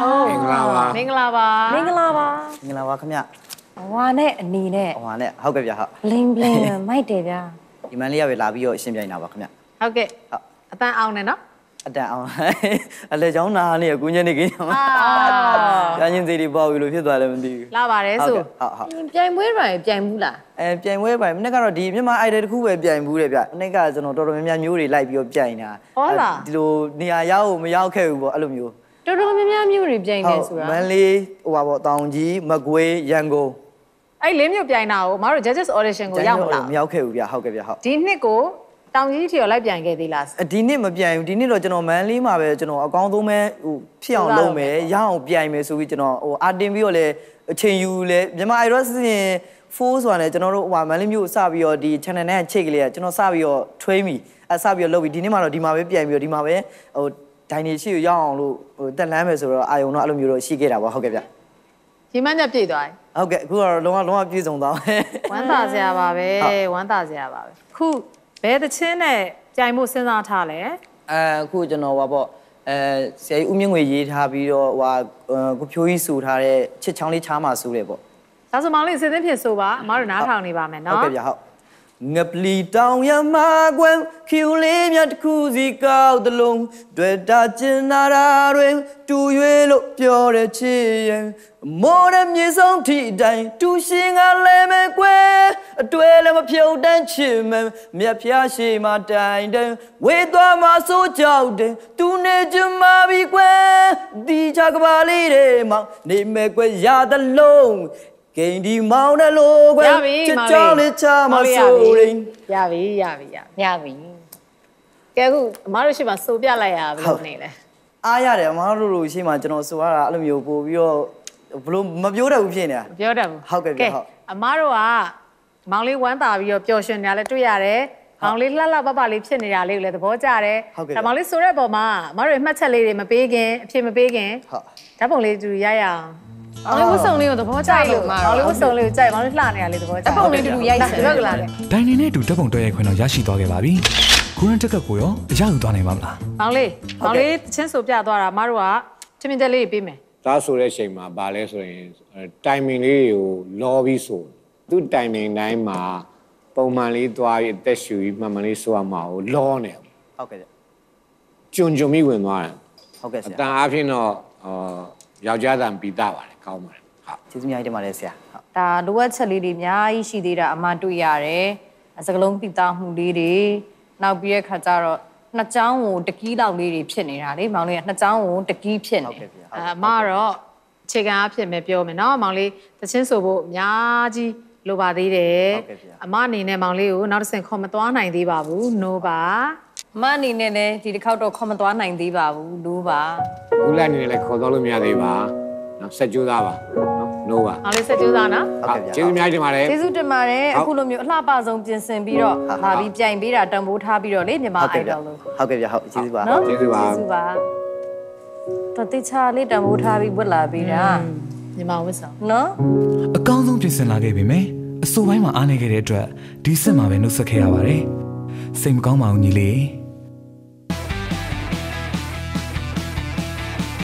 မင်္ဂလာပါမင်္ဂလာပါမင်္ဂလာပါမင်္ဂလာပါခင်ဗျဝါနဲ့အနီနဲ့ဟိုဟာနဲ့ဟုတ်ကဲ့ဗျဟုတ် ဘလင်းဘလင်းမိုက်တယ်ဗျာဒီမန်လေးရပဲလာပြီးတော့ရှင်းပြနေတာပါခင်ဗျဟုတ်ကဲ့ဟုတ်အတန်းအောင်တယ်နော်အတန်အောင်အလေချောင်းနာနေကူးညနေခင်းမှာအာရရင်စီတွေပေါ့ပြီလို့ဖြစ်သွားတယ်မသိဘူးလာပါတယ်ဆိုဟုတ်ဟုတ်ဟုတ်ပြိုင်ပွဲတွေပြိုင်ဘူးလားအဲပြိုင်ပွဲပိုင်မနေ့ကတော့ဒီမြန်မာ idol တစ်ခုပဲပြိုင်ဘူးတယ်ဗျမနေ့ကကျွန်တော်တော်တော်များများမျိုးတွေလိုက်ပြီးတော့ပြိုင်တာဟုတ်လားဒီလိုနေရာရောက်မရောက်ခဲ့ဘူးပေါ့အဲ့လိုမျိုး တော်တော်များများမျိုးတွေပြိုင်နေဆိုတာမန်လေးဟိုပါပေါ့တောင်ကြီးမကွေးရန်ကုန်အဲ့လေးမြို့ပြိုင်တာကိုမတို့ judges audition ကိုရောက်မလားမရောက်ခဲ့ဘူးဗျဟုတ်ကဲ့ဗျဟုတ်ဒီနှစ်ကိုတောင်ကြီးထီကိုလိုက်ပြိုင်ခဲ့သေးလားအဒီနေ့မပြိုင်ဘူးဒီနေ့တော့ကျွန်တော်မန်လေးမှာပဲကျွန်တော်အကောင်းဆုံးပဲဟိုဖြစ်အောင်လုပ်မယ်ရအောင်ပြိုင်မယ်ဆိုပြီးကျွန်တော်ဟိုအာတင်ပြီးတော့လဲအချိန်ယူလဲမြန်မာ idol စီစဉ်4ဆိုတာလဲကျွန်တော်တို့ဟိုမန်လေးမျိုးစပြီးတော့ဒီ channel နဲ့ချိတ်ကလေးကကျွန်တော်စပြီးတော့ train ပြီအစပြီးတော့လုပ်ပြီးဒီနေ့မှတော့ဒီမှာပဲပြိုင်ပြီးတော့ဒီမှာပဲဟို ဒိုင်နေရှိကိုရောက်အောင်လို့ဟိုတက်လန်းမယ်ဆိုတော့အာယုံတော့အဲ့လိုမျိုးတော့ရှိခဲ့တာပေါ့ဟုတ်ကဲ့ဗျရီမန်းချက်ပြည့်သွားတယ်ဟုတ်ကဲ့အခုကတော့လုံးဝလုံးဝပြည့်စုံသွားတယ်ဝမ်းသာစရာပါပဲဟုတ်ဝမ်းသာစရာပါပဲခုဘယ်တချင်းနဲ့ပြိုင်မှုစဉ်းစားထားလဲအဲအခုကျွန်တော်ဟပါပေါ့အဲဆရာကြီးဦးမြင့်ငွေရေးထားပြီးတော့ဟိုဟာကိုဖြိုးကြီးစူထားတဲ့ချစ်ချောင်းလေးချားမှာစူတယ်ပေါ့ဒါဆိုမောင်လေးစဉ်းသင်းဖြစ်ဆိုပါအမတို့နားထောင်နေပါမယ်ဟုတ်နော်ကဲ့ဗျဟုတ် ငပလီတောင်ရမကွယ်ခီလေးမြတ်တစ်ခုစီကောက်တလုံးတွေ့တာကျင်နာရာတွေတူရွေလို့ပြောတဲ့ချစ်ရင်မော်ရမြေဆုံးထီတိုင်းတူရှင်ကလည်းမဲ့ကွယ်အတွေ့လည်းမဖြုတ်တန်းချစ်မှန်မြတ်ဖျားရှိမှတိုင်တန်းဝေးသွားမှဆိုကြောက်တယ်သူနေချင်မှပြီကွယ်ဒီချကပါလေးတွေမောင်နေမဲ့ကွယ်ရသလုံး ဂိန်ဒီမောင်တယ်လို့ကွယ်ရပြီချစ်မောင်ကြောင်းလေးလေးချမှာဆိုရင် ရပြီရပြီရပြီညပြီကဲအခုအမတို့ရှိမှစိုးပြလိုက်ရဘယ်လိုနေလဲအားရတယ်အမားတို့လိုရှိမှကျွန်တော်ဆိုရတာအဲ့လိုမျိုးပို့ပြီးတော့ဘလို့မပြောတတ်ဘူးဖြစ်နေတာ မပြောတတ်ဘူးဟုတ်ကဲ့ဗျဟုတ်အမတို့ကမောင်လေးဝမ်းသာပြီးတော့ပျော်ရွှင်နေတာလည်းတွေ့ရတယ်မောင်လေးလှလှပပလေးဖြစ်နေတာလေးကိုလည်းသဘောကျတယ်ဟုတ်ကဲ့ဒါမောင်လေးဆိုတဲ့ပုံမှာအမတို့ရဲ့မှတ်ချက်လေးတွေမပေးခင်အဖြစ်မပေးခင်ဟုတ်ဓာတ်ပုံလေးတူတူရရအောင် အောင်လေးဝတ်စုံလေးကိုသဘောကျကြိုက်လို့လို့မှာမောင်လေးဝတ်စုံလေးကိုကြိုက်မောင်လေးလှနေတာလေးသဘောကျဓာတ်ပုံလေးတူတူရိုက်ချင်ဒီဘက်ကလာတယ်ဒိုင်နေနဲ့အတူတက်ပုံတွေ့ရခွင့်တော့ရရှိသွားခဲ့ပါပြီ။ကိုရန်တက်ကကိုရောအရယူသွားနိုင်ပါမလားမောင်လေးမောင်လေးတချင်းဆိုပြသွားတာအမတို့ကချင်မြင်ချက်လေးတွေပေးမယ်ဒါဆိုတဲ့အချိန်မှာဗာလဲဆိုရင်တိုင်မင်လေးတွေကိုလောပြီးဆိုသူတိုင်မင်တိုင်းမှာပုံမှန်လေးသွားပြီးအသက်ရှူပြီးမှန်မှန်လေးဆိုရမှာကိုလောနေဟုတ်ကဲ့ဗျကျွံကျွံမိဝင်သွားတယ်ဟုတ်ကဲ့ဆအရာတန်အားဖြင့်တော့အာ ယောက်ျားတန်ပြီးသားပါတယ်ကောင်းပါတယ်ဟုတ်ကျေးဇူးများကြီးတင်ပါတယ်ဆရာဟုတ်ဒါလိုအပ်ချက်လေးတွေအများကြီးရှိသေးတာအမှတွေ့ရတယ်စကလုံးပိသားမှုလေးတွေနောက်ပြီးတဲ့ခါကျတော့နှစ်ချောင်းကိုတကီးလောက်လေးတွေဖြစ်နေတာလေမောင်လေးကနှစ်ချောင်းကိုတကီးဖြစ်ဟုနေတ်ကဲ့ဗျအအမကတော့အခြေခံအဖြစ်ပဲပြောမယ်နော်မောင်လေးတချင်းဆိုဖို့အများကြီးလိုပါသေးတယ်ဟုတ်ကဲ့ဗျာအမအနေနဲ့မောင်လေးကိုနောက်တစ်ဆင့်ခေါ်မသွားနိုင်သေးပါဘူး no ပါအ မအနေနဲ့လည်းဒီတစ်ခေါက်တော့ခေါ်မသွားနိုင်သေးပါဘူးလို့ပါဘူးလက်အနေနဲ့လည်းခေါ်တော့လို့မရသေးပါနော်ဆက်ကြိုးစားပါနော် no ပါမောင်လေးဆက်ကြိုးစားနော်ဟုတ်ကဲ့ဗျကျေးဇူးများကြီးတင်ပါတယ်ကျေးဇူးတင်ပါတယ်ဟုတ်အခုလိုမျိုးအလှပဆုံးပြင်ဆင်ပြီးတော့ဟုတ်လာပြီးပြိုင်ပေးတာတံပိုးထားပြီးတော့လေမြန်မာဟုတ်အိုကဲ့င်ဗျဒယ်လို့ဟုတ်ကဲ့ဗျဟုတ်ကျေးဇူးပါနော်ကျေးဇူးပါကျေးဇူးပါတော်တိချာလေးတံပိုးထားပြီးဝတ်လာပေးတာညီမဝစ်ဆောင်နော်။အကောင်းဆုံးပြင်ဆင်လာခဲ့ပေမယ့်အစိုးပိုင်းမှာအားနေခဲ့တဲ့အတွက်ဒီစစ်မှာပဲနှုတ်ဆက်ခဲ့ရပါတယ်။စိတ်မကောင်းပါဘူးညီလေး။